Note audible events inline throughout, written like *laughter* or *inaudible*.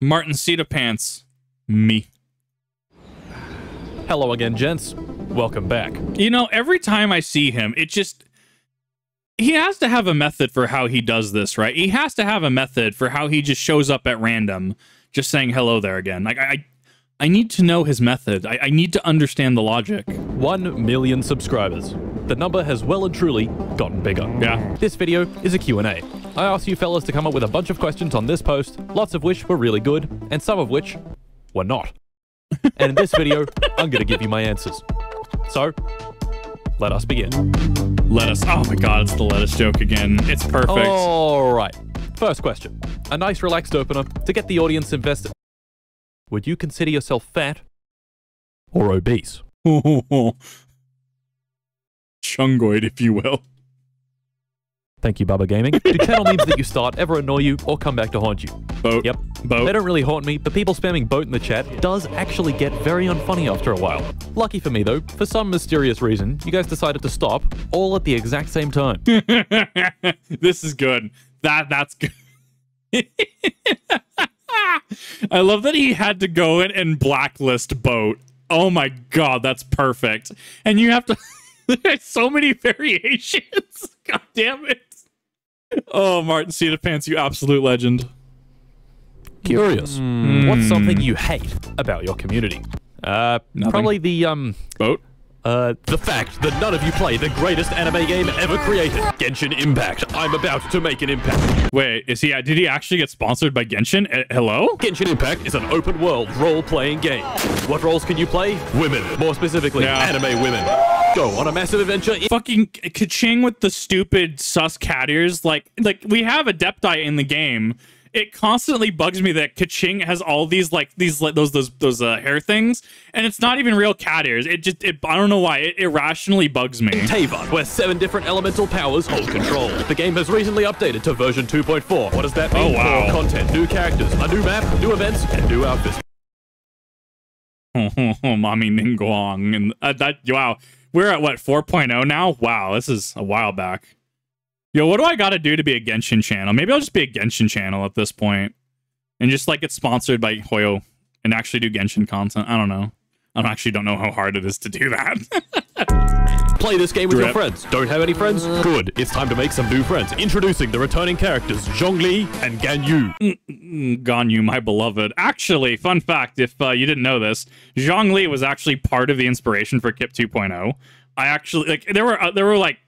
Martin Cito Pants. Me. Hello again, gents. Welcome back. You know, every time I see him, it just he has to have a method for how he does this, right? He has to have a method for how he just shows up at random, just saying hello there again. Like I I need to know his method. I, I need to understand the logic. One million subscribers. The number has well and truly gotten bigger. Yeah. This video is a Q&A. I asked you fellas to come up with a bunch of questions on this post, lots of which were really good, and some of which were not. *laughs* and in this video, I'm going to give you my answers. So, let us begin. Lettuce. Oh my god, it's the lettuce joke again. It's perfect. All right. First question. A nice relaxed opener to get the audience invested. Would you consider yourself fat or obese? *laughs* Chungoid, if you will. Thank you, Bubba Gaming. *laughs* Do channel memes that you start ever annoy you or come back to haunt you? Boat. Yep. Boat. They don't really haunt me, but people spamming boat in the chat does actually get very unfunny after a while. Lucky for me though, for some mysterious reason, you guys decided to stop all at the exact same time. *laughs* this is good. That that's good. *laughs* I love that he had to go in and blacklist boat. Oh my god, that's perfect. And you have to there's *laughs* so many variations. *laughs* God damn it. Oh, Martin Cito Pants, you absolute legend. Curious. What's something you hate about your community? Uh, Nothing. probably the um Boat? Uh, the fact that none of you play the greatest anime game ever created, Genshin Impact. I'm about to make an impact. Wait, is he did he actually get sponsored by Genshin? Uh, hello? Genshin Impact is an open world role playing game. What roles can you play? Women. More specifically, Yeah. anime women. Go on a massive adventure. fucking Keqing with the stupid sus cat ears. Like, like we have Adepti in the game. It constantly bugs me that Keqing has all these like these like those those those uh, hair things, and it's not even real cat ears. It just it, I don't know why it irrationally bugs me. Teyvat, where seven different elemental powers hold control. The game has recently updated to version 2.4. What does that mean? Oh, wow. More content, new characters, a new map, new events, and new outfits. Oh, *laughs* Mommy Ningguang and uh, that wow, we're at what 4.0 now. Wow, this is a while back. Yo, what do I got to do to be a Genshin channel? Maybe I'll just be a Genshin channel at this point, and just like get sponsored by Hoyo and actually do Genshin content. I don't know. I actually don't know how hard it is to do that. *laughs* Play this game with your friends. Don't have any friends? Good. It's time to make some new friends. Introducing the returning characters Zhongli and Ganyu. Ganyu, my beloved. Actually, fun fact: if uh, you didn't know this, Zhongli was actually part of the inspiration for Kip 2.0. I actually like there were uh, there were like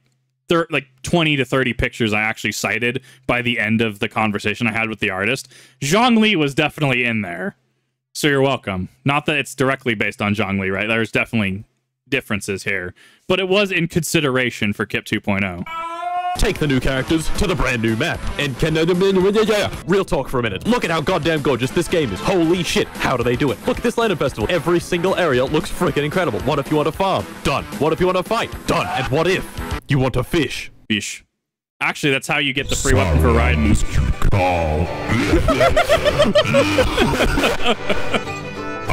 there like 20 to 30 pictures I actually cited by the end of the conversation I had with the artist. Zhongli was definitely in there. So you're welcome. Not that it's directly based on Zhongli, right? There's definitely differences here, but it was in consideration for Kip oh. 2.0. Take the new characters to the brand new map. And can real talk for a minute. Look at how goddamn gorgeous this game is. Holy shit, how do they do it? Look at this Lantern Festival. Every single area looks freaking incredible. What if you want to farm? Done. What if you want to fight? Done. And what if you want to fish? Fish. Actually, that's how you get the free weapon for Raiden. *laughs* *laughs*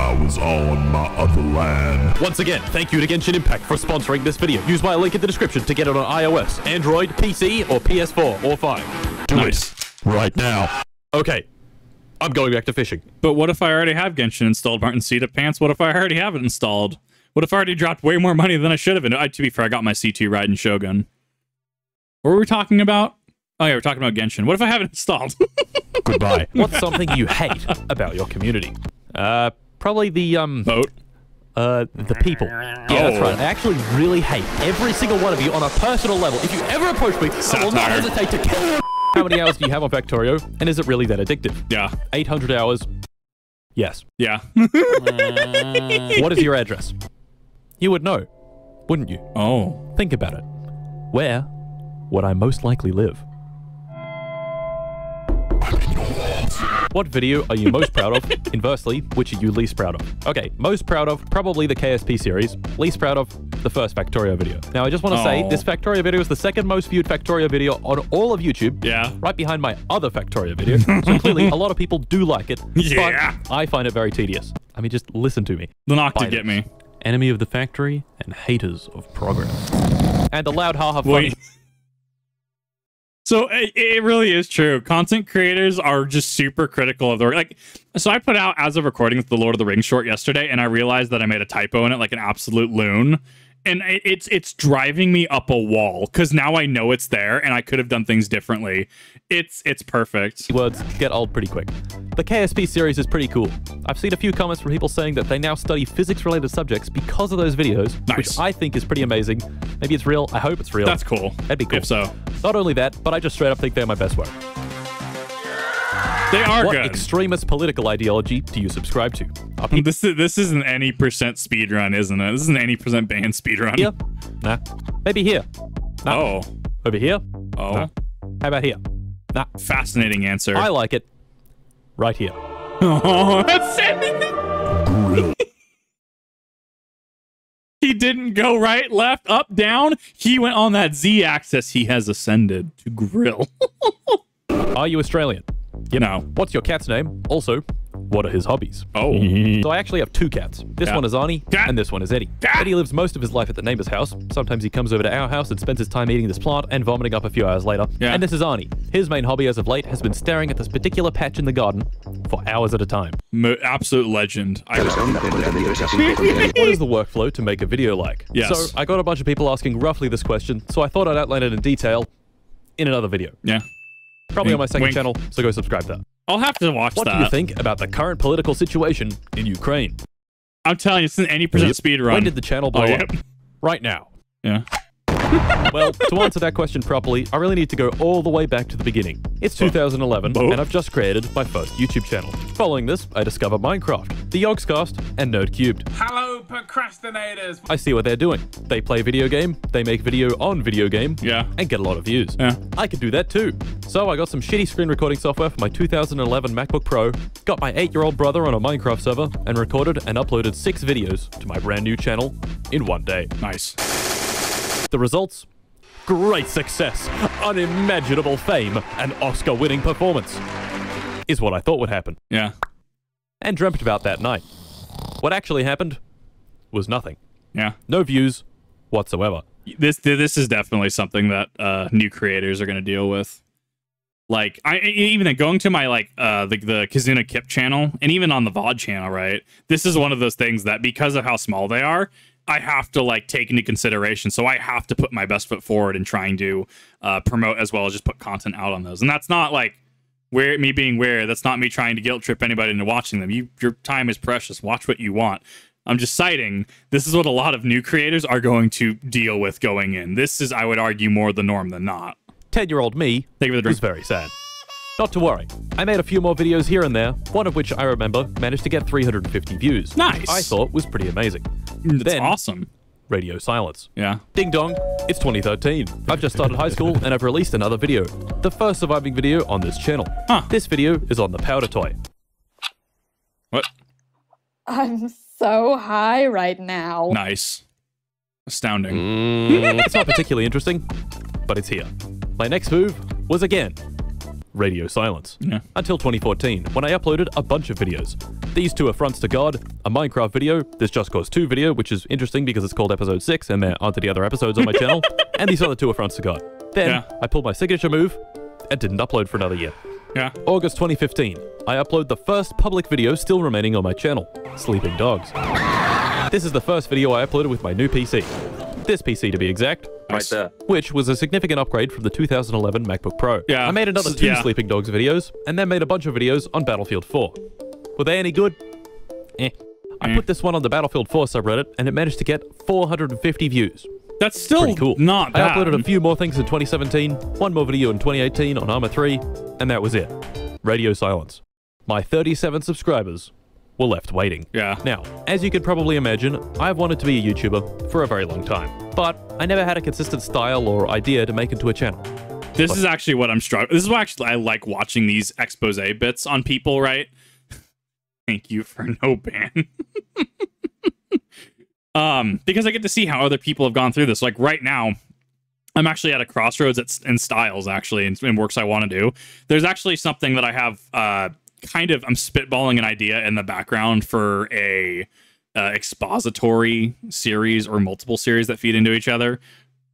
call. I was on my other land. Once again, thank you to Genshin Impact for sponsoring this video. Use my link in the description to get it on iOS, Android, PC, or PS4 or 5. Do Nice. it right now. Okay, I'm going back to fishing. But what if I already have Genshin installed, Martin Cito Pants? What if I already have it installed? What if I already dropped way more money than I should have? And I, to be fair, I got my C2 Raiden Shogun. What were we talking about? Oh yeah, we're talking about Genshin. What if I have it *laughs* installed? Goodbye. *laughs* What's something you hate about your community? Uh, probably the, um, Boat. uh, the people. Yeah, that's Oh. right. I actually really hate every single one of you on a personal level. If you ever approach me, I will not hesitate to kill. How many hours do you have on Factorio? And is it really that addictive? Yeah. 800 hours? Yes. Yeah. *laughs* *laughs* What is your address? You would know, wouldn't you? oh. Think about it. Where would I most likely live? What video are you most proud of? *laughs* Inversely, which are you least proud of? Okay, most proud of probably the KSP series, least proud of the first Factorio video. Now, I just want to say Oh. this Factorio video is the second most viewed Factorio video on all of YouTube. Yeah. Right behind my other Factorio video. so *laughs* clearly, a lot of people do like it. Yeah. But I find it very tedious. I mean, just listen to me. The knock to get me. Enemy of the factory and haters of progress. And the loud haha funny. So it, it really is true. Content creators are just super critical of their like. So I put out as of recording the Lord of the Rings short yesterday, and I realized that I made a typo in it, like an absolute loon, and it's it's driving me up a wall because now I know it's there, and I could have done things differently. It's it's perfect. Words get old pretty quick. The KSP series is pretty cool. I've seen a few comments from people saying that they now study physics related subjects because of those videos, Nice. which I think is pretty amazing. Maybe it's real. I hope it's real. That's cool. That'd be cool. If so, Not only that, but I just straight up think they're my best work. They are what good. extremist political ideology do you subscribe to? *laughs* This is this isn't any percent speed run, isn't it? This isn't any percent band speed run. here? Nah. Maybe here. Oh, Over here? oh, Nah. How about here? Nah. fascinating answer. I like it. Right here. *laughs* Oh, that's sending *laughs* them. he didn't go right, left, up, down. He went on that Z axis. He has ascended to grill. Are you Australian? You know. What's your cat's name? Also, what are his hobbies? Oh. *laughs* So I actually have two cats. This Yeah. one is Arnie, Cat. and this one is Eddie. Cat. Eddie lives most of his life at the neighbor's house. Sometimes he comes over to our house and spends his time eating this plant and vomiting up a few hours later. Yeah. And this is Arnie. His main hobby as of late has been staring at this particular patch in the garden for hours at a time. Mo- absolute legend. I *laughs* What is the workflow to make a video like? Yes. So I got a bunch of people asking roughly this question, so I thought I'd outline it in detail in another video. yeah. Probably on my second wink. channel, so go subscribe there. I'll have to watch What that. do you think about the current political situation in Ukraine? I'm telling you, it's an any percent Yep. speed run. When did the channel blow oh, up? Right now. Yeah. *laughs* Well, to answer that question properly, I really need to go all the way back to the beginning. It's 2011, Oh. and I've just created my first YouTube channel. Following this, I discovered Minecraft, the Yogscast, and Nerd Cubed. Hello, procrastinators. I see what they're doing. They play video game, they make video on video game, Yeah. and get a lot of views. Yeah. I could do that too. So I got some shitty screen recording software for my 2011 MacBook Pro, got my 8-year-old brother on a Minecraft server, and recorded and uploaded 6 videos to my brand new channel in one day. Nice. The results? Great success, unimaginable fame, and Oscar winning performance. Is what I thought would happen, Yeah. and dreamt about that night. What actually happened was nothing. Yeah. No views whatsoever. this this is definitely something that uh new creators are going to deal with like i even going to my like uh the, the kizuna kip channel and even on the vod channel right this is one of those things that because of how small they are i have to like take into consideration. So i have to put my best foot forward in trying to uh promote as well as just put content out on those. And that's not like where me being where that's not me trying to guilt trip anybody into watching them. You your time is precious. Watch what you want. I'm just citing this is what a lot of new creators are going to deal with going in. This is i would argue more the norm than not. 10 year old me Thank you for the drink. very sad. Not to worry. I made a few more videos here and there, one of which I remember managed to get 350 views. Nice. I thought was pretty amazing. Mm, that's then- awesome Radio silence. yeah Ding dong, it's 2013. I've just started high school and I've released another video. The first surviving video on this channel. Huh. This video is on the powder toy. what I'm so high right now. nice astounding mm, it's not particularly interesting, but it's here. My next move was again radio silence. Yeah. Until 2014, when I uploaded a bunch of videos. These two are fronts to God, a Minecraft video, this Just Cause 2 video, which is interesting because it's called episode 6 and there aren't any other episodes on my channel, *laughs* and these other two are fronts to God. Then Yeah. I pulled my signature move and didn't upload for another year. yeah August 2015, I upload the first public video still remaining on my channel, Sleeping Dogs. This is the first video I uploaded with my new PC. This PC to be exact, Nice. which was a significant upgrade from the 2011 MacBook Pro. Yeah, I made another two yeah. Sleeping Dogs videos, and then made a bunch of videos on Battlefield 4. Were they any good? Eh. I Eh. put this one on the Battlefield 4 subreddit, and it managed to get 450 views. that's still Pretty cool. not bad. I uploaded a few more things in 2017, one more video in 2018 on Arma 3, and that was it. Radio silence. My 37 subscribers were left waiting. yeah Now, as you could probably imagine, I've wanted to be a YouTuber for a very long time, but I never had a consistent style or idea to make into a channel. This is actually what I'm struggling. This is why actually I like watching these expose bits on people, right? *laughs* Thank you for no ban. *laughs* um, because I get to see how other people have gone through this. Like right now, I'm actually at a crossroads at, in styles, actually, in works I want to do. There's actually something that I have uh, kind of, I'm spitballing an idea in the background for a uh, expository series or multiple series that feed into each other.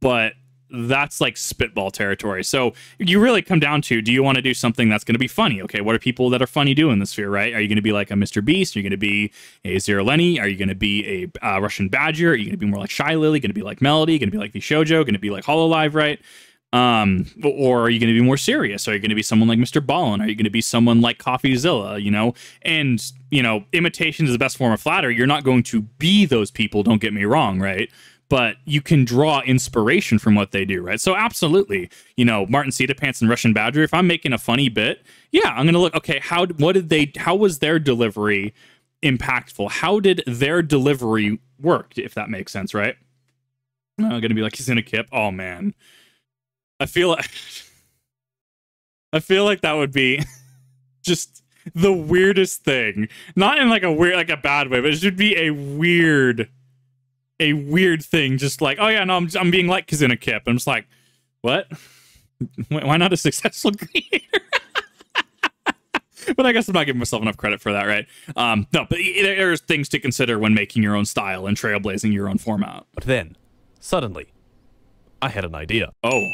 But that's like spitball territory. So you really come down to do you want to do something that's going to be funny? Okay, what are people that are funny doing this sphere, right? Are you going to be like a Mr. Beast? Are you going to be a Zero Lenny? Are you going to be a uh, Russian Badger? Are you going to be more like Shy Lily? Going to be like Melody? Going to be like VShojo? Going to be like Hololive, right? Um, or are you going to be more serious? Are you going to be someone like Mr. Ballen? Are you going to be someone like CoffeeZilla? You know, and you know, imitation is the best form of flattery. You're not going to be those people. Don't get me wrong, right? But you can draw inspiration from what they do, right? So absolutely, you know, Martin Pants and Russian Badger. If I'm making a funny bit, yeah, I'm going to look. Okay, how? What did they? How was their delivery impactful? How did their delivery work? If that makes sense, right? I'm going to be like he's in a kip. Oh man. I feel like I feel like that would be *laughs* just the weirdest thing. Not in like a weird like a bad way, but it should be a weird a weird thing just like, oh yeah, no, I'm I'm being like Kizuna Kip. I'm just like, what? *laughs* Why not a *laughs* successful creator? but I guess I'm not giving myself enough credit for that, right? Um, no, but there's things to consider when making your own style and trailblazing your own format. But then, suddenly, I had an idea. Oh,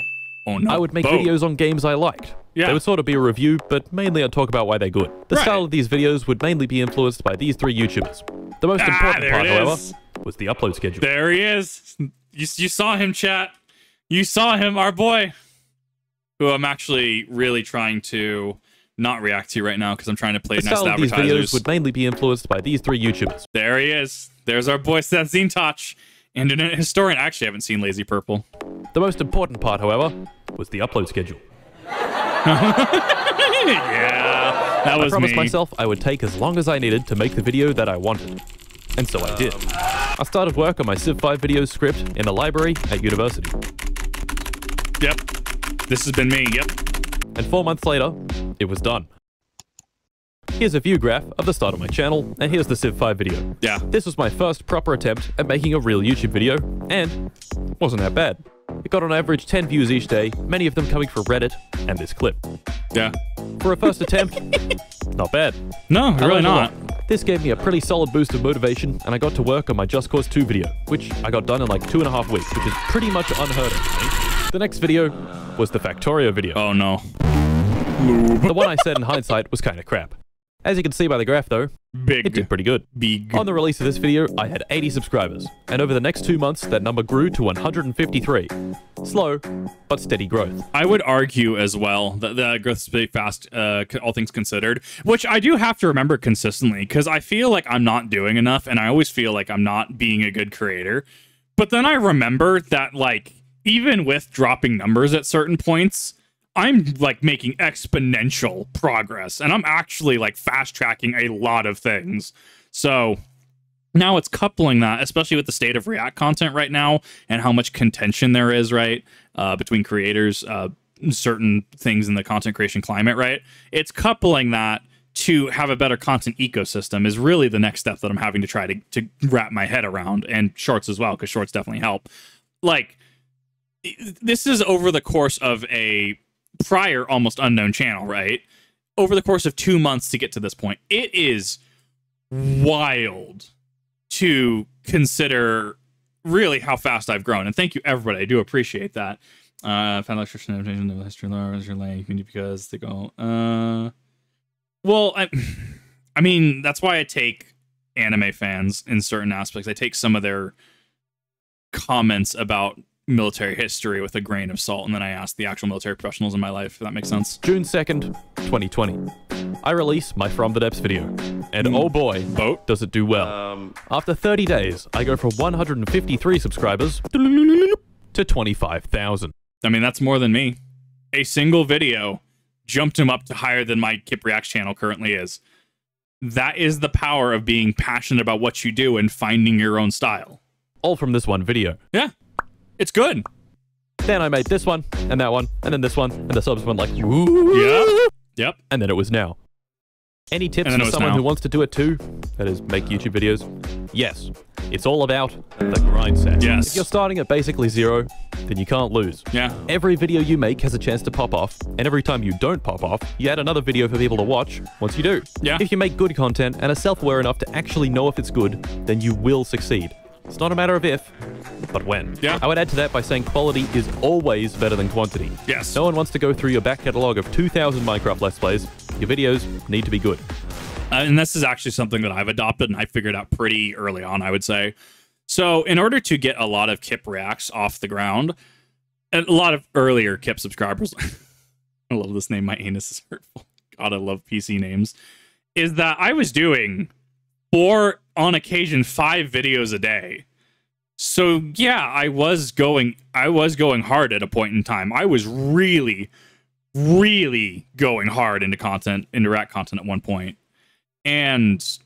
oh no! I would make Boom. videos on games I liked. Yeah. They would sort of be a review, but mainly I'd talk about why they're good. The Right. style of these videos would mainly be influenced by these three YouTubers. The most Ah, important part, however, is. was the upload schedule. There he is. You, you saw him, chat. You saw him, our boy, who I'm actually really trying to not react to right now because I'm trying to play The nice style of these videos would mainly be influenced by these three YouTubers. There he is. There's our boy Sseth Tzeentach. And an historian. I actually haven't seen Lazy Purple. The most important part, however, was the upload schedule. *laughs* yeah, that was I promised me. myself I would take as long as I needed to make the video that I wanted. And so I did. I started work on my Civ 5 video script in a library at university. Yep. This has been me. Yep. And four months later, it was done. Here's a view graph of the start of my channel, and here's the Civ 5 video. Yeah. This was my first proper attempt at making a real YouTube video, and wasn't that bad. It got on average 10 views each day, many of them coming from Reddit and this clip. Yeah. For a first attempt, *laughs* not bad. No, I really not. This gave me a pretty solid boost of motivation, and I got to work on my Just Cause 2 video, which I got done in like two and a half weeks, which is pretty much unheard of. The next video was the Factorio video. Oh no. The one I said in hindsight was kind of crap. As you can see by the graph though, it did pretty good. Big. On the release of this video, I had 80 subscribers, and over the next two months, that number grew to 153. Slow, but steady growth. I would argue as well that the growth is pretty fast, uh, all things considered, which I do have to remember consistently because I feel like I'm not doing enough and I always feel like I'm not being a good creator. But then I remember that, like, even with dropping numbers at certain points, I'm like making exponential progress and I'm actually like fast tracking a lot of things. So now it's coupling that, especially with the state of React content right now and how much contention there is, right, uh, between creators, uh, certain things in the content creation climate, right? It's coupling that to have a better content ecosystem is really the next step that I'm having to try to, to wrap my head around, and shorts as well, because shorts definitely help. Like, this is over the course of a prior almost unknown channel, right? Over the course of two months to get to this point, it is wild to consider really how fast I've grown. And thank you, everybody. I do appreciate that. Uh, found electrician of the history is your lane because they go. Uh, well, I, *sighs* I mean that's why I take anime fans in certain aspects. I take some of their comments about military history with a grain of salt, and then I ask the actual military professionals in my life. If that makes sense. June 2nd, 2020. I release my From the Depths video, and oh boy, Boat. does it do well. Um, After 30 days, I go from 153 subscribers to 25,000. I mean, that's more than me. A single video jumped him up to higher than my Kip Reacts channel currently is. That is the power of being passionate about what you do and finding your own style. All from this one video. Yeah, it's good. Then I made this one, and that one, and then this one, and the subs went like. Yeah. Yep. And then it was now. Any tips And then it for someone now. who wants to do it too? That is, make YouTube videos? Yes. It's all about the grind set. Yes. If you're starting at basically zero, then you can't lose. Yeah. Every video you make has a chance to pop off, and every time you don't pop off, you add another video for people to watch once you do. Yeah. If you make good content and are self aware enough to actually know if it's good, then you will succeed. It's not a matter of if, but when. Yeah. I would add to that by saying quality is always better than quantity. Yes. No one wants to go through your back catalog of 2,000 Minecraft Let's Plays. Your videos need to be good. Uh, and this is actually something that I've adopted and I figured out pretty early on, I would say. So, in order to get a lot of Kip reacts off the ground, and a lot of earlier Kip subscribers, *laughs* I love this name. My anus is hurtful. God, I love PC names. Is that I was doing four, on occasion, five videos a day. So yeah, I was going, I was going hard at a point in time. I was really, really going hard into content, into rat content at one point. and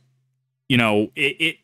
you know it, it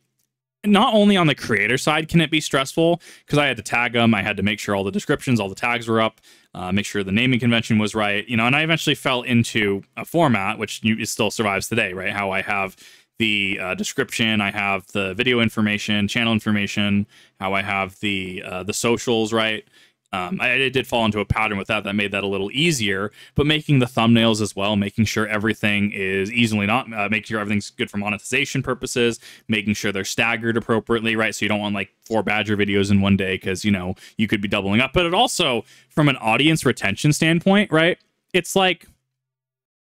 not only on the creator side can it be stressful because i had to tag them i had to make sure all the descriptions all the tags were up uh, make sure the naming convention was right you know and i eventually fell into a format which still survives today right how i have the uh, description i have the video information channel information how i have the uh, the socials right um, I, did fall into a pattern with that that made that a little easier, but making the thumbnails as well, making sure everything is easily not, uh, making sure everything's good for monetization purposes, making sure they're staggered appropriately, right? So you don't want like four Badger videos in one day because, you know, you could be doubling up. But it also, from an audience retention standpoint, right? It's like,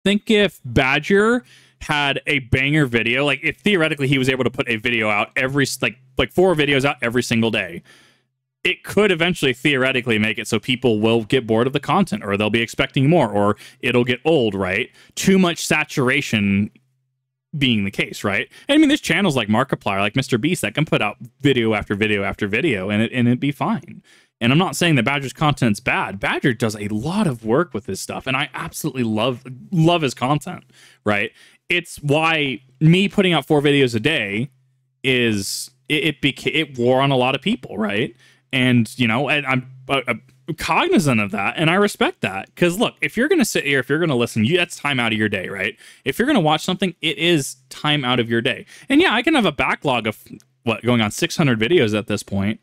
think if Badger had a banger video, like if theoretically he was able to put a video out every, like, like four videos out every single day it could eventually theoretically make it so people will get bored of the content or they'll be expecting more or it'll get old, right? Too much saturation being the case, right? And I mean, there's channels like Markiplier, like Mr. Beast that can put out video after video after video and it and it'd be fine. And I'm not saying that Badger's content's bad. Badger does a lot of work with this stuff, and I absolutely love love his content, right? It's why me putting out four videos a day is it, it became it wore on a lot of people, right? and you know and i'm uh, uh, cognizant of that and i respect that. Because look if you're gonna sit here if you're gonna listen you that's time out of your day right? If you're gonna watch something it is time out of your day. And yeah i can have a backlog of what going on 600 videos at this point.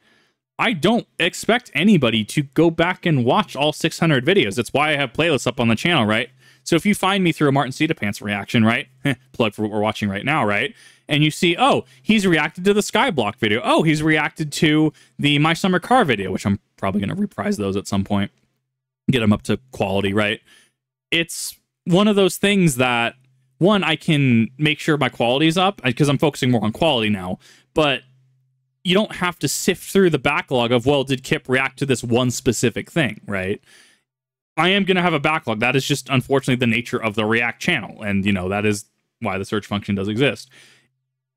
I don't expect anybody to go back and watch all 600 videos. That's why i have playlists up on the channel right so if you find me through a martin pants reaction right *laughs* plug for what we're watching right now right and you see, oh, he's reacted to the Skyblock video. Oh, he's reacted to the My Summer Car video, which I'm probably going to reprise those at some point, get them up to quality, right? It's one of those things that, one, I can make sure my quality is up because I'm focusing more on quality now, but you don't have to sift through the backlog of, well, did Kip react to this one specific thing, right? I am going to have a backlog. That is just unfortunately the nature of the React channel. And, you know, that is why the search function does exist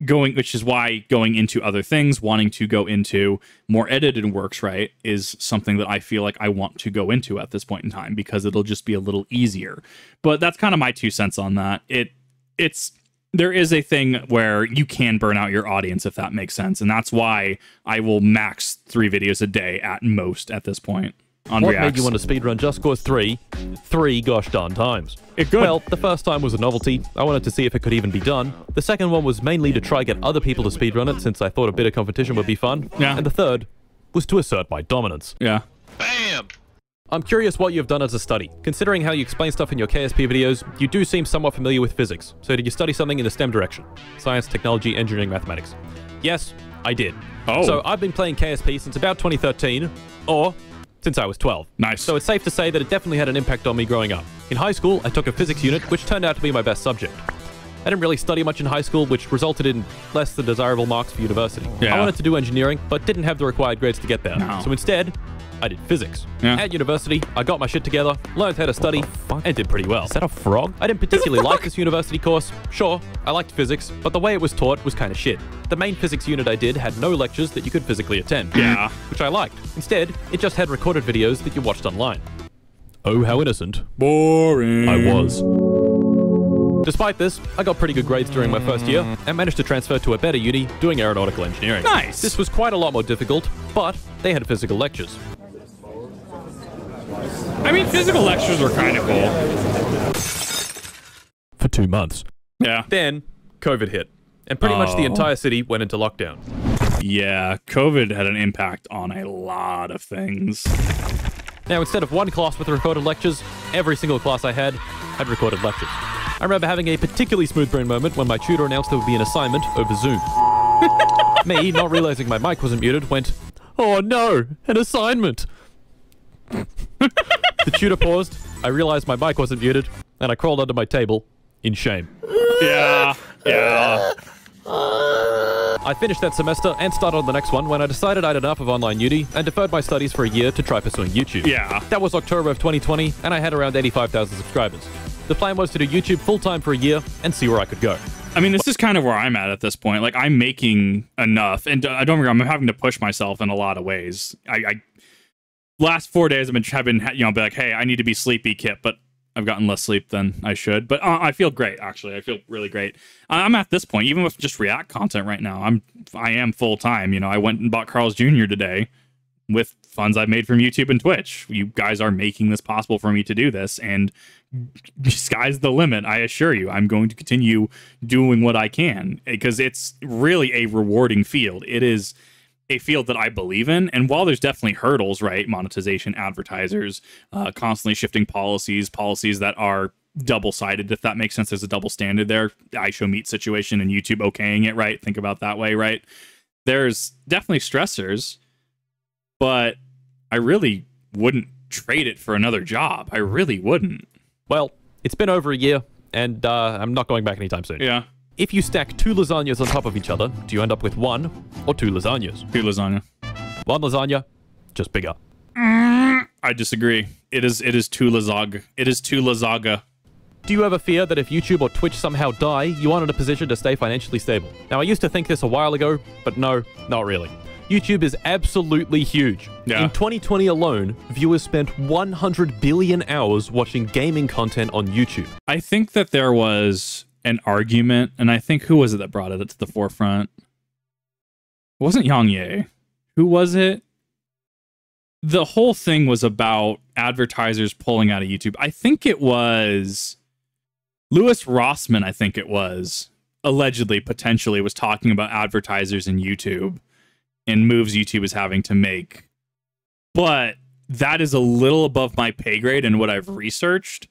going which is why going into other things wanting to go into more edited works right is something that i feel like i want to go into at this point in time because it'll just be a little easier but that's kind of my two cents on that it it's there is a thing where you can burn out your audience if that makes sense and that's why i will max three videos a day at most at this point on what Reacts. made you want to speedrun Just Cause 3 three gosh darn times? It could. Well, the first time was a novelty. I wanted to see if it could even be done. The second one was mainly to try get other people to speedrun it since I thought a bit of competition would be fun. Yeah. And the third was to assert my dominance. yeah Bam! I'm curious what you've done as a study. Considering how you explain stuff in your KSP videos, you do seem somewhat familiar with physics. So did you study something in the STEM direction? Science, technology, engineering, mathematics. Yes, I did. Oh. So I've been playing KSP since about 2013, or since I was 12. Nice. So it's safe to say that it definitely had an impact on me growing up. In high school, I took a physics unit, which turned out to be my best subject. I didn't really study much in high school, which resulted in less than desirable marks for university. Yeah. I wanted to do engineering, but didn't have the required grades to get there. No. So instead, I did physics. Yeah. At university, I got my shit together, learned how to study, and did pretty well. Is that a frog? I didn't particularly like this university course. Sure, I liked physics, but the way it was taught was kind of shit. The main physics unit I did had no lectures that you could physically attend. Yeah. *clears throat* Which I liked. Instead, it just had recorded videos that you watched online. Oh, how innocent. boring I was. Despite this, I got pretty good grades during my first year and managed to transfer to a better uni doing aeronautical engineering. Nice. This was quite a lot more difficult, but they had physical lectures. I mean physical lectures were kind of cool For two months. yeah Then, COVID hit, and pretty much the Oh. entire city went into lockdown. Yeah, COVID had an impact on a lot of things. Now, instead of one class with recorded lectures, every single class I had had recorded lectures. I remember having a particularly smooth brain moment when my tutor announced there would be an assignment over Zoom. *laughs* Me, not realizing my mic wasn't muted, went, Oh no, an assignment. The tutor paused. I realized my mic wasn't muted, and I crawled under my table in shame. Yeah, yeah. I finished that semester and started on the next one when I decided I'd enough of online uni and deferred my studies for a year to try pursuing YouTube. Yeah. That was October of 2020, and I had around 85,000 subscribers. The plan was to do YouTube full time for a year and see where I could go. I mean, this is kind of where I'm at at this point. Like, I'm making enough, and I don't remember. I'm having to push myself in a lot of ways. I, I last four days I've been been you know be like, hey, I need to be sleepy, Kip, but I've gotten less sleep than I should. But uh, I feel great actually. I feel really great. I'm at this point, even with just React content right now. I'm I am full time. You know, I went and bought Carl's Jr. today with funds I've made from YouTube and Twitch. You guys are making this possible for me to do this, and *laughs* sky's the limit. I assure you, I'm going to continue doing what I can because it's really a rewarding field. It is a field that I believe in, and while there's definitely hurdles, right? Monetization, advertisers, uh, constantly shifting policies, policies that are double sided, if that makes sense. There's a double standard there. I show meat situation and YouTube okaying it, right? Think about that way, right? There's definitely stressors, but I really wouldn't trade it for another job. I really wouldn't. Well, it's been over a year, and uh, I'm not going back anytime soon. Yeah. If you stack two lasagnas on top of each other, do you end up with one or two lasagnas? Two lasagna. One lasagna, just bigger. I disagree. It is it is two lasag. It is two lasaga. Do you ever fear that if YouTube or Twitch somehow die, you aren't in a position to stay financially stable? Now, I used to think this a while ago, but no, not really. YouTube is absolutely huge. Yeah. In 2020 alone, viewers spent 100 billion hours watching gaming content on YouTube. I think that there was an argument, and I think who was it that brought it to the forefront? It wasn't Yang Ye. Who was it? The whole thing was about advertisers pulling out of YouTube. I think it was Louis Rossmann, I think it was, allegedly, potentially, was talking about advertisers in YouTube and moves YouTube is having to make. But that is a little above my pay grade and what I've researched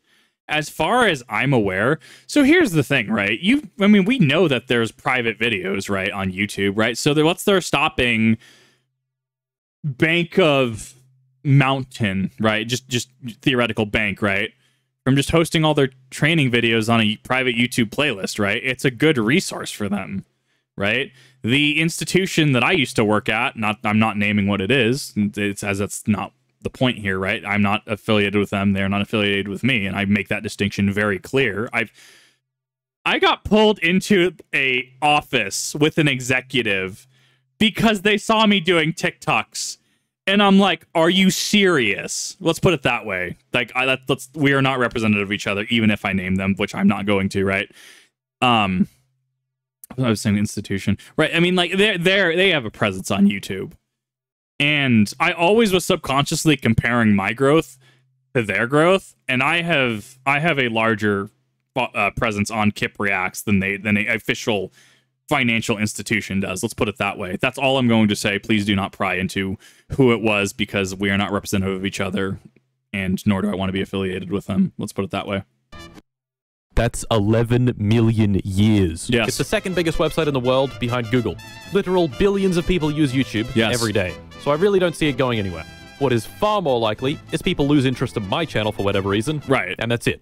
as far as I'm aware, so here's the thing, right? You, I mean, we know that there's private videos, right, on YouTube, right? So what's their stopping Bank of Mountain, right? Just, just theoretical bank, right? From just hosting all their training videos on a private YouTube playlist, right? It's a good resource for them, right? The institution that I used to work at, not, I'm not naming what it is. It says it's not the point here, right? I'm not affiliated with them. They're not affiliated with me, and I make that distinction very clear. I've I got pulled into a office with an executive because they saw me doing TikToks. And I'm like, "Are you serious?" Let's put it that way. Like, I, let's we are not representative of each other, even if I name them, which I'm not going to. Right? Um, I was saying institution, right? I mean, like they're they're they have a presence on YouTube, and I always was subconsciously comparing my growth to their growth, and I have I have a larger uh, presence on Kip Reacts than they than a official financial institution does. Let's put it that way. That's all I'm going to say. Please do not pry into who it was because we are not representative of each other, and nor do I want to be affiliated with them. Let's put it that way. That's 11 million years. Yes. It's the second biggest website in the world behind Google. Literal billions of people use YouTube Yes. every day. So I really don't see it going anywhere. What is far more likely is people lose interest in my channel for whatever reason. Right. And that's it.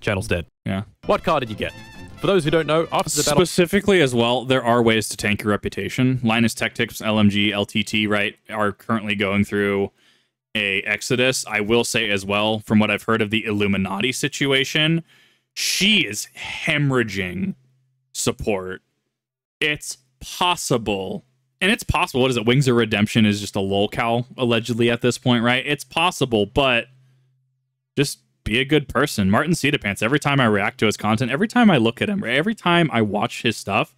Channel's dead. Yeah. What car did you get? For those who don't know, after the battle. Specifically, as well, there are ways to tank your reputation. Linus Tech Tips, LMG, LTT, right, are currently going through a exodus. I will say as well, from what I've heard of the Illuminaughtii situation, she is hemorrhaging support. It's possible, and it's possible. What is it? Wings of Redemption is just a lolcow allegedly at this point, right? It's possible, but just be a good person. Martin Pants. every time I react to his content, every time I look at him, every time I watch his stuff,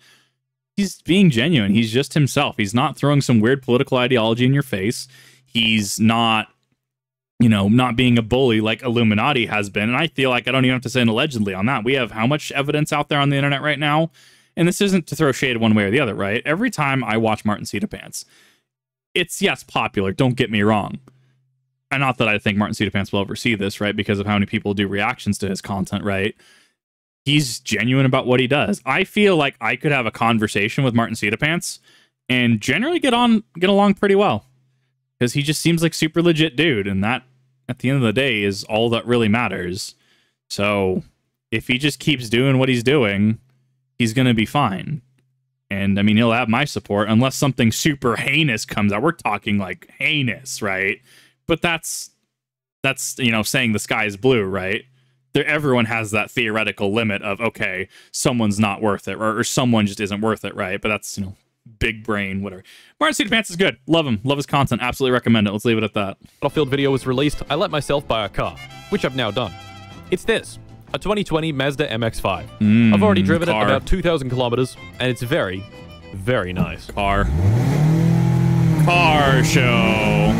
he's being genuine. He's just himself. He's not throwing some weird political ideology in your face. He's not, you know, not being a bully like Illuminaughtii has been. And I feel like I don't even have to say an allegedly on that. We have how much evidence out there on the internet right now? And this isn't to throw shade one way or the other, right? Every time I watch Martin Pants, it's yes, popular. Don't get me wrong and not that I think Martin Pants will ever see this, right? Because of how many people do reactions to his content, right? he's genuine about what he does. I feel like I could have a conversation with Martin Pants and generally get on get along pretty well because he just seems like super legit dude, and that at the end of the day is all that really matters. So if he just keeps doing what he's doing, he's gonna be fine. And I mean, he'll have my support unless something super heinous comes out. We're talking like heinous, right? But that's that's you know saying the sky is blue, right? There, everyone has that theoretical limit of okay, someone's not worth it, or, or someone just isn't worth it, right? But that's you know big brain, whatever. Martin Cito Pants is good. Love him. Love his content. Absolutely recommend it. Let's leave it at that. Battlefield video was released, I let myself buy a car, which I've now done. It's this, a 2020 Mazda MX-5. Hmm, I've already driven car. it about 2,000 kilometers, and it's very, very nice. Car. Car show.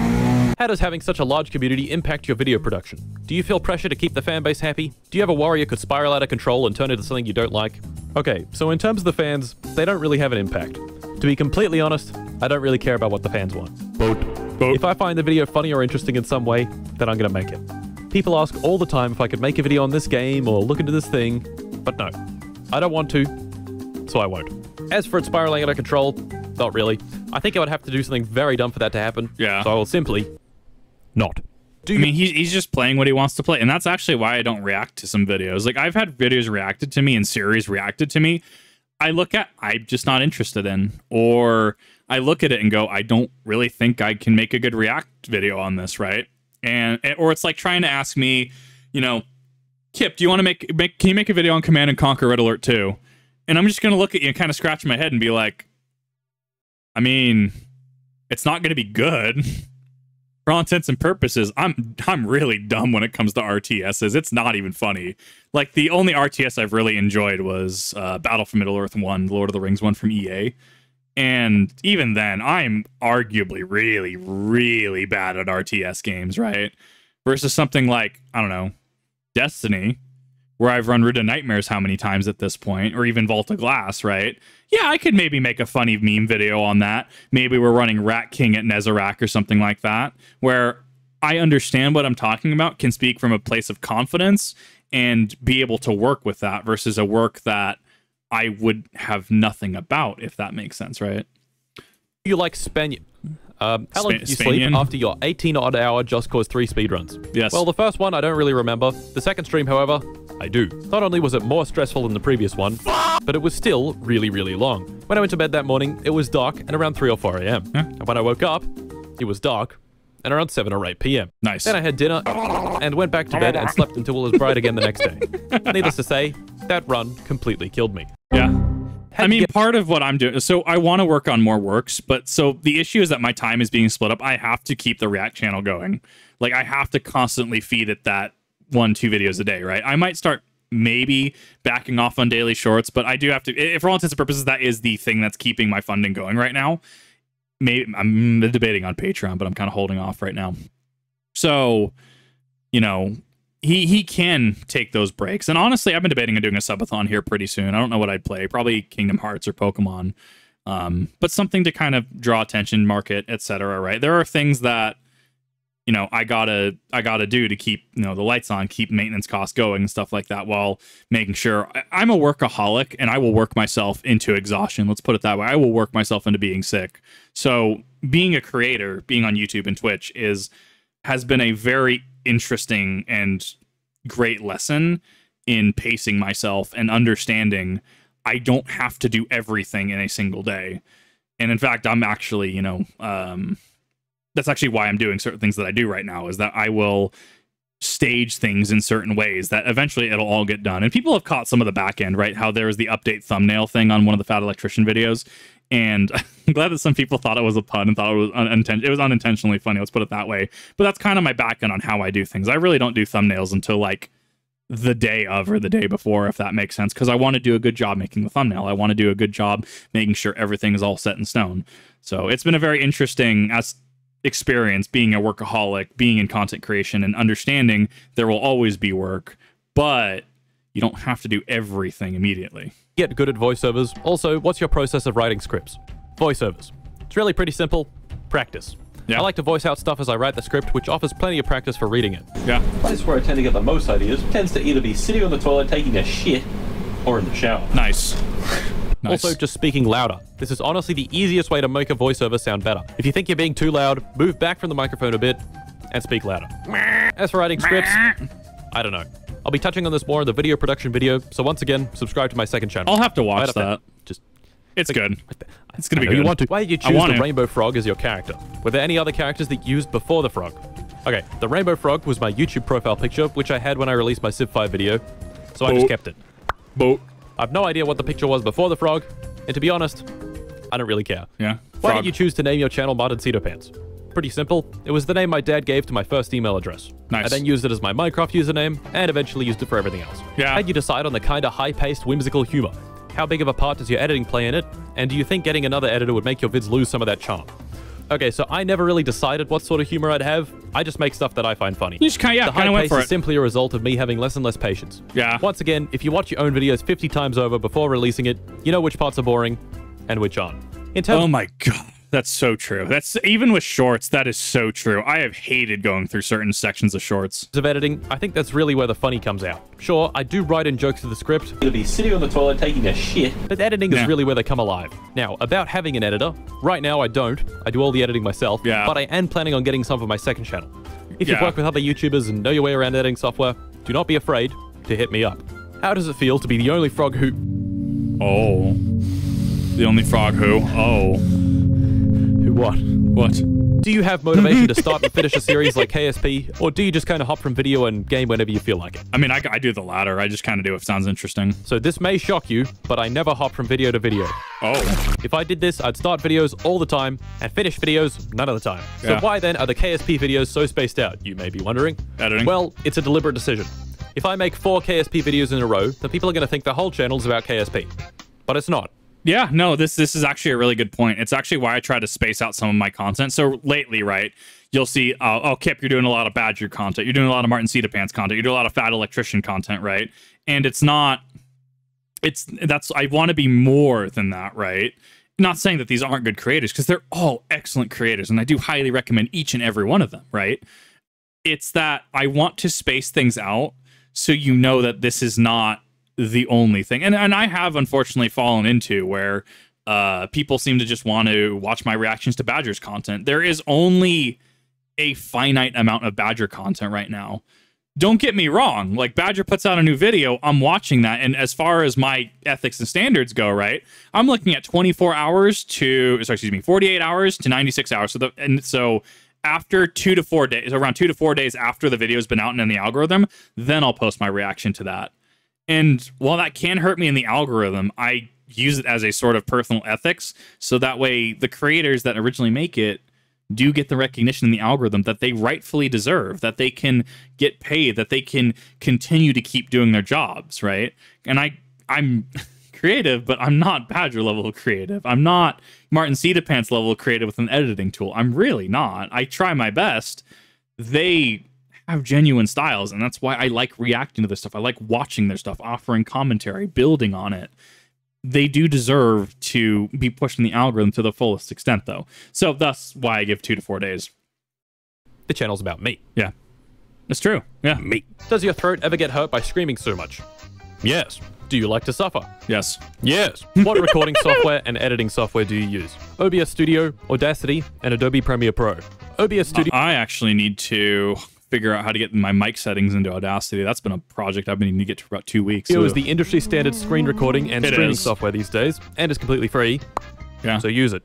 How does having such a large community impact your video production? Do you feel pressure to keep the fanbase happy? Do you ever worry it could spiral out of control and turn into something you don't like? Okay, so in terms of the fans, they don't really have an impact. To be completely honest, I don't really care about what the fans want. Boat. If I find the video funny or interesting in some way, then I'm gonna make it. People ask all the time if I could make a video on this game or look into this thing, but no. I don't want to, so I won't. As for it spiraling out of control, not really. I think I would have to do something very dumb for that to happen. Yeah. So I will simply not. Do I mean, he's, he's just playing what he wants to play. And that's actually why I don't react to some videos. Like, I've had videos reacted to me and series reacted to me. I look at, I'm just not interested in. Or I look at it and go, I don't really think I can make a good react video on this, right? And, or it's like trying to ask me, you know, Kip, do you want to make, make, can you make a video on Command and Conquer Red Alert 2? And I'm just going to look at you and kind of scratch my head and be like, I mean, it's not going to be good. *laughs* for all intents and purposes, I'm I'm really dumb when it comes to RTSs. It's not even funny. Like the only RTS I've really enjoyed was uh, Battle for Middle Earth One, Lord of the Rings one from EA, and even then, I'm arguably really, really bad at RTS games, right? Versus something like I don't know, Destiny, where I've run Root of Nightmares how many times at this point, or even Vault of Glass, right? Yeah, I could maybe make a funny meme video on that. Maybe we're running Rat King at Nezarec or something like that, where I understand what I'm talking about, can speak from a place of confidence, and be able to work with that versus a work that I would have nothing about, if that makes sense, right? You like Spaniard? Um, how long did you sleep after your 18 odd hour Just Cause 3 speedruns? Yes. Well, the first one I don't really remember. The second stream, however, I do. Not only was it more stressful than the previous one, but it was still really, really long. When I went to bed that morning, it was dark and around 3 or 4 a.m. And when I woke up, it was dark and around 7 or 8 p.m. Nice. Then I had dinner and went back to bed and slept until it was bright again the next day. *laughs* Needless to say, that run completely killed me. Yeah. I mean, part of what I'm doing, so I want to work on more works, but so the issue is that my time is being split up. I have to keep the React channel going. Like, I have to constantly feed it that one, two videos a day, right? I might start maybe backing off on daily shorts, but I do have to, if for all intents and purposes, that is the thing that's keeping my funding going right now. Maybe I'm debating on Patreon, but I'm kind of holding off right now. So, you know, he he can take those breaks. And honestly, I've been debating on doing a subathon here pretty soon. I don't know what I'd play. Probably Kingdom Hearts or Pokemon. Um, but something to kind of draw attention, market, etc. Right? There are things that you know I gotta I gotta do to keep you know the lights on, keep maintenance costs going and stuff like that, while making sure I, I'm a workaholic and I will work myself into exhaustion. Let's put it that way. I will work myself into being sick. So being a creator, being on YouTube and Twitch is has been a very interesting and great lesson in pacing myself and understanding I don't have to do everything in a single day. And in fact, I'm actually, you know, um, that's actually why I'm doing certain things that I do right now is that I will stage things in certain ways that eventually it'll all get done. And people have caught some of the back end, right? How there was the update thumbnail thing on one of the Fat Electrician videos. And *laughs* I'm glad that some people thought it was a pun and thought it was uninten- it was unintentionally funny. Let's put it that way. But that's kind of my back end on how I do things. I really don't do thumbnails until like the day of or the day before, if that makes sense, because I want to do a good job making the thumbnail. I want to do a good job making sure everything is all set in stone. So it's been a very interesting as experience being a workaholic, being in content creation, and understanding there will always be work, but you don't have to do everything immediately. get good at voiceovers. Also, what's your process of writing scripts? Voiceovers. It's really pretty simple. Practice. Yeah. I like to voice out stuff as I write the script, which offers plenty of practice for reading it. Yeah. The place where I tend to get the most ideas tends to either be sitting on the toilet taking a shit or in the shower. Nice. *laughs* nice. Also, just speaking louder. This is honestly the easiest way to make a voiceover sound better. If you think you're being too loud, move back from the microphone a bit and speak louder. As for writing scripts, I don't know. I'll be touching on this more in the video production video, so once again, subscribe to my second channel. I'll have to watch Right that. Just It's good. It's gonna be good. you want to. Why did you choose the to. rainbow frog as your character? Were there any other characters that you used before the frog? Okay, the rainbow frog was my YouTube profile picture, which I had when I released my Civ 5 video, so I just kept it. Boat. I've no idea what the picture was before the frog, and to be honest, I don't really care. Yeah. Why did you choose to name your channel and Cito Pants? Pretty simple. It was the name my dad gave to my first email address. Nice. I then used it as my Minecraft username, and eventually used it for everything else. Yeah. How'd you decide on the kind of high-paced, whimsical humor? How big of a part does your editing play in it? And do you think getting another editor would make your vids lose some of that charm? Okay, so I never really decided what sort of humor I'd have. I just make stuff that I find funny. You just kind of yeah, the high went pace for is it. simply a result of me having less and less patience. Yeah. Once again, if you watch your own videos 50 times over before releasing it, you know which parts are boring and which aren't. In terms Oh my god, that's so true. That's even with shorts. That is so true. I have hated going through certain sections of shorts. of editing, I think that's really where the funny comes out. Sure, I do write in jokes to the script. It'll be sitting on the toilet taking a shit. But editing Yeah. is really where they come alive. Now, about having an editor, right now I don't. I do all the editing myself. Yeah. But I am planning on getting some for my second channel. If you've worked with other YouTubers and know your way around editing software, do not be afraid to hit me up. How does it feel to be the only frog who Oh, the only frog who? Oh, who what? what? Do you have motivation to start and finish a series like KSP, or do you just kind of hop from video and game whenever you feel like it? I mean, I, I do the latter. I just kind of do if it sounds interesting. So this may shock you, but I never hop from video to video. Oh, If I did this, I'd start videos all the time and finish videos none of the time. Yeah. So why then are the KSP videos so spaced out, you may be wondering? Editing. Well, it's a deliberate decision. If I make four KSP videos in a row, then people are going to think the whole channel is about KSP. But it's not. Yeah, no, this this is actually a really good point. It's actually why I try to space out some of my content. So lately, right, you'll see, uh, oh, Kip, you're doing a lot of Badger content. You're doing a lot of Martin Pants content. You do a lot of Fat Electrician content, right? And it's not, it's that's I want to be more than that, right? Not saying that these aren't good creators because they're all excellent creators, and I do highly recommend each and every one of them, right? It's that I want to space things out so you know that this is not the only thing. And and I have unfortunately fallen into where uh people seem to just want to watch my reactions to Badgers content. There is only a finite amount of Badger content right now. Don't get me wrong, like Badger puts out a new video, I'm watching that and as far as my ethics and standards go, right? I'm looking at 24 hours to sorry, excuse me, 48 hours to 96 hours. So the and so after 2 to 4 days, around 2 to 4 days after the video's been out and in the algorithm, then I'll post my reaction to that. And while that can hurt me in the algorithm, I use it as a sort of personal ethics. So that way, the creators that originally make it do get the recognition in the algorithm that they rightfully deserve, that they can get paid, that they can continue to keep doing their jobs, right? And I, I'm *laughs* creative, but I'm not Badger level creative. I'm not Martin Cito Pants level creative with an editing tool. I'm really not. I try my best. They have genuine styles, and that's why I like reacting to this stuff. I like watching their stuff, offering commentary, building on it. They do deserve to be pushed in the algorithm to the fullest extent, though. So that's why I give two to four days. The channel's about me. Yeah, it's true. Yeah, Me. Does your throat ever get hurt by screaming so much? Yes. Do you like to suffer? yes. Yes. what *laughs* recording software and editing software do you use? OBS Studio, Audacity, and Adobe Premiere Pro. OBS uh, Studio. I actually need to figure out how to get my mic settings into Audacity. That's been a project I've been needing to get to for about two weeks. Is Ugh. the industry standard screen recording and It streaming is. software these days, and it's completely free, yeah. so use it.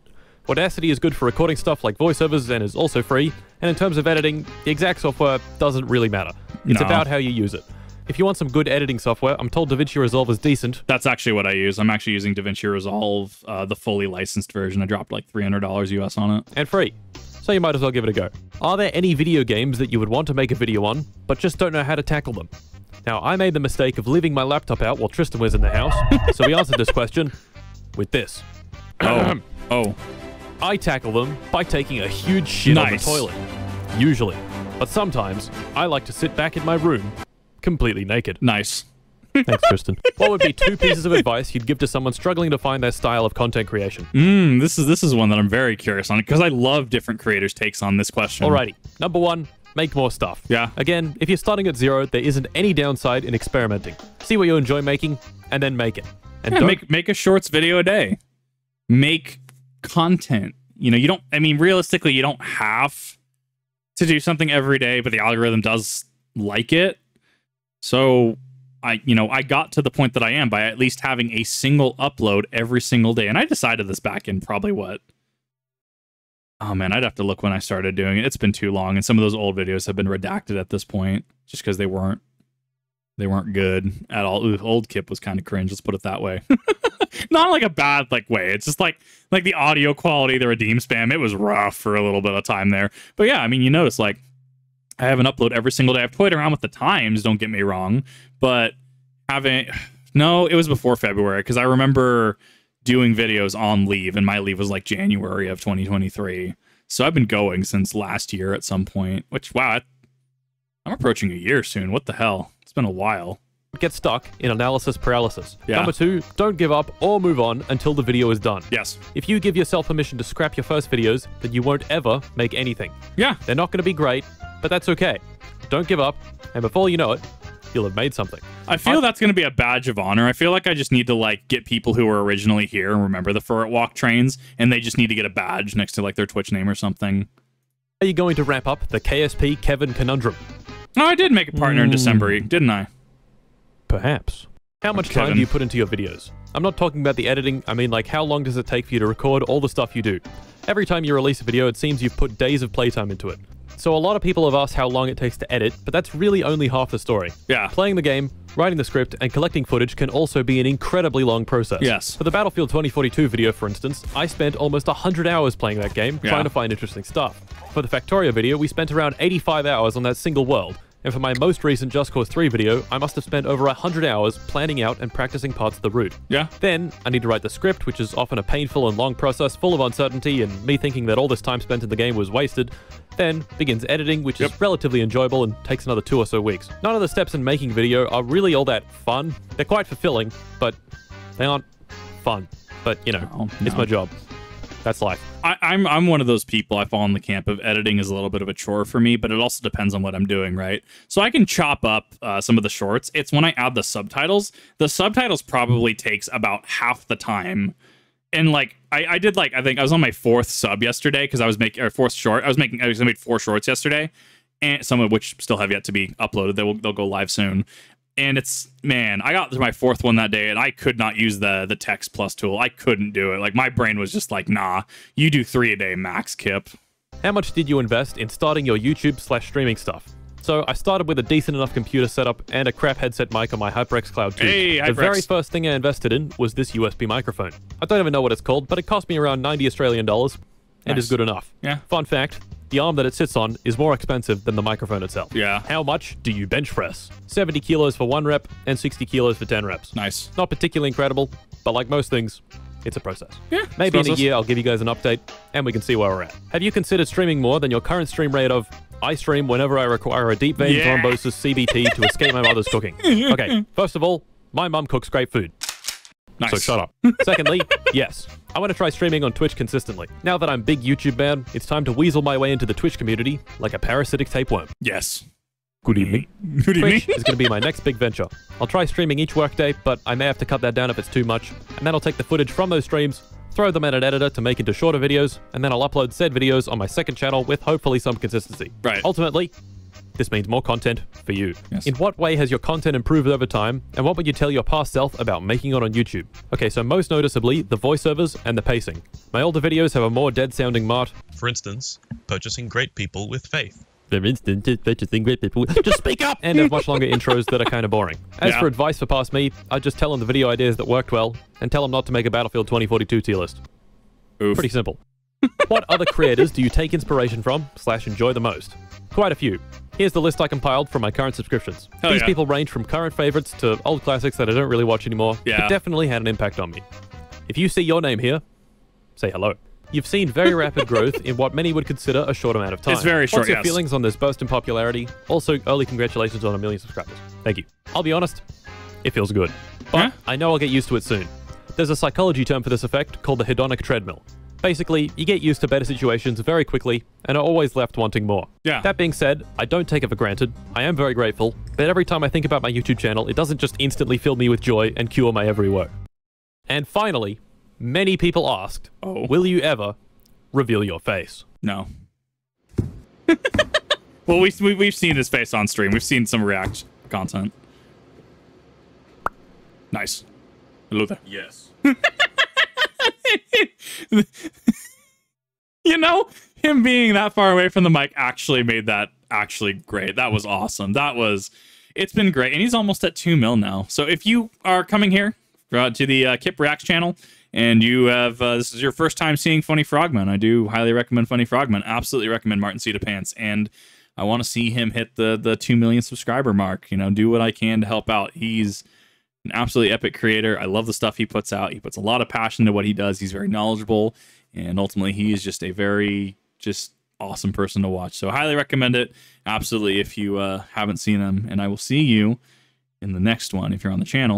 Audacity is good for recording stuff like voiceovers and is also free, and in terms of editing, the exact software doesn't really matter. It's No. about how you use it. If you want some good editing software, I'm told DaVinci Resolve is decent. That's actually what I use. I'm actually using DaVinci Resolve, uh, the fully licensed version. I dropped like $300 US on it. and free. So you might as well give it a go. Are there any video games that you would want to make a video on, but just don't know how to tackle them? Now, I made the mistake of leaving my laptop out while Tristan was in the house, so we answered this question with this. Oh, *clears throat* oh, I tackle them by taking a huge shit Nice. on the toilet. Usually. But sometimes, I like to sit back in my room, completely naked. nice. Thanks, Tristan. *laughs* What would be two pieces of advice you'd give to someone struggling to find their style of content creation? Mm, this is this is one that I'm very curious on because I love different creators' takes on this question. Alrighty. Number one, make more stuff. Yeah. Again, if you're starting at zero, there isn't any downside in experimenting. See what you enjoy making, and then make it. And Yeah, make make a shorts video a day. Make content. You know, you don't. I mean, realistically, you don't have to do something every day, but the algorithm does like it. So, I you know I got to the point that I am by at least having a single upload every single day, and I decided this back in probably what. Oh man, I'd have to look when I started doing it. It's been too long, and some of those old videos have been redacted at this point, just because they weren't they weren't good at all. Ooh, old Kip was kind of cringe. Let's put it that way. *laughs* Not like a bad like way. It's just like like the audio quality, the redeem spam. It was rough for a little bit of time there. But yeah, I mean, you notice like I have an upload every single day. I've toyed around with the times. Don't get me wrong, but having no, it was before February because I remember doing videos on leave, and my leave was like January of 2023. So I've been going since last year at some point. Which wow, I'm approaching a year soon. What the hell? It's been a while. get stuck in analysis paralysis. Yeah. Number two, don't give up or move on until the video is done. Yes. If you give yourself permission to scrap your first videos, then you won't ever make anything. Yeah. They're not going to be great, but that's okay. Don't give up, and before you know it, you'll have made something. I feel I- that's going to be a badge of honor. I feel like I just need to like get people who were originally here and remember the Furret Walk trains, and they just need to get a badge next to like their Twitch name or something. Are you going to wrap up the KSP Kevin conundrum? No, I did make a partner in December, hmm. didn't I? Perhaps. How much time do you put into your videos? I'm not talking about the editing, I mean like how long does it take for you to record all the stuff you do? Every time you release a video, it seems you've put days of playtime into it. So a lot of people have asked how long it takes to edit, but that's really only half the story. Yeah. Playing the game, writing the script, and collecting footage can also be an incredibly long process. Yes. For the Battlefield 2042 video, for instance, I spent almost 100 hours playing that game, Yeah. trying to find interesting stuff. For the Factorio video, we spent around 85 hours on that single world. And for my most recent Just Cause 3 video, I must have spent over 100 hours planning out and practicing parts of the route. Yeah. Then, I need to write the script, which is often a painful and long process full of uncertainty and me thinking that all this time spent in the game was wasted. Then begins editing, which is relatively enjoyable and takes another two or so weeks. None of the steps in making video are really all that fun. They're quite fulfilling, but they aren't fun. But, you know, No, it's my job. That's life. I, I'm I'm one of those people. I fall in the camp of editing is a little bit of a chore for me, but it also depends on what I'm doing, right? So I can chop up uh, some of the shorts. It's when I add the subtitles. The subtitles probably takes about half the time. And like I, I did like I think I was on my fourth sub yesterday because I was making or fourth short. I was making I was I made four shorts yesterday, and some of which still have yet to be uploaded. They will they'll go live soon. And it's man, I got to my fourth one that day, and I could not use the the text plus tool. I couldn't do it. Like my brain was just like, nah, you do three a day max, Kip. How much did you invest in starting your YouTube slash streaming stuff? So I started with a decent enough computer setup and a crap headset mic on my HyperX Cloud 2. Hey, the HyperX. very first thing I invested in was this USB microphone. I don't even know what it's called, but it cost me around 90 Australian dollars and Nice. is good enough. Yeah. Fun fact, the arm that it sits on is more expensive than the microphone itself. Yeah. How much do you bench press? 70 kilos for one rep and 60 kilos for 10 reps. Nice. Not particularly incredible, but like most things, it's a process. Yeah, Maybe in a year I'll give you guys an update and we can see where we're at. Have you considered streaming more than your current stream rate of I stream whenever I require a deep vein Yeah. thrombosis CBT to escape my mother's cooking? *laughs* Okay, first of all, my mum cooks great food. Nice. So shut up. *laughs* Secondly, yes, I want to try streaming on Twitch consistently. Now that I'm big YouTube man, it's time to weasel my way into the Twitch community like a parasitic tapeworm. Yes. Good evening. Mm. Good evening. Twitch is going to be my next big venture. I'll try streaming each workday, but I may have to cut that down if it's too much. And then I'll take the footage from those streams, throw them in an editor to make into shorter videos, and then I'll upload said videos on my second channel with hopefully some consistency. Right. Ultimately, this means more content for you. Yes. In what way has your content improved over time, and what would you tell your past self about making it on YouTube? Okay, so most noticeably, the voiceovers and the pacing. My older videos have a more dead sounding mart. For instance, purchasing great people with faith. For instance, purchasing great people. Just speak up! And have much longer intros that are kind of boring. *laughs* As Yeah. for advice for past me, I just tell them the video ideas that worked well, and tell them not to make a Battlefield 2042 tier list. Oof. Pretty simple. what other creators do you take inspiration from slash enjoy the most? Quite a few. Here's the list I compiled from my current subscriptions. Hell These yeah. people range from current favorites to old classics that I don't really watch anymore, Yeah. but definitely had an impact on me. If you see your name here, say hello. You've seen very *laughs* rapid growth in what many would consider a short amount of time. It's very short, What's your yes. feelings on this burst in popularity? Also, early congratulations on a million subscribers. Thank you. I'll be honest, it feels good. But Yeah? I know I'll get used to it soon. There's a psychology term for this effect called the hedonic treadmill. Basically, you get used to better situations very quickly and are always left wanting more. Yeah. That being said, I don't take it for granted. I am very grateful, but every time I think about my YouTube channel, it doesn't just instantly fill me with joy and cure my every woe. And finally, many people asked, Oh. Will you ever reveal your face? No. *laughs* well, we, we we've seen his face on stream. We've seen some react content. Nice. Hello there. Yes. *laughs* *laughs* you know, him being that far away from the mic actually made that actually great. That was awesome. That was. It's been great, and he's almost at two mil now. So if you are coming here uh, to the uh, Kip Reacts channel and you have uh, this is your first time seeing Funny Frogman, I do highly recommend Funny Frogman. Absolutely recommend Martin Cito Pants, and I want to see him hit the the two million subscriber mark. You know, do what I can to help out. He's an absolutely epic creator. I love the stuff he puts out. He puts a lot of passion into what he does. He's very knowledgeable, and ultimately, he is just a very just awesome person to watch. So, highly recommend it. Absolutely, if you uh, haven't seen him, and I will see you in the next one if you're on the channel.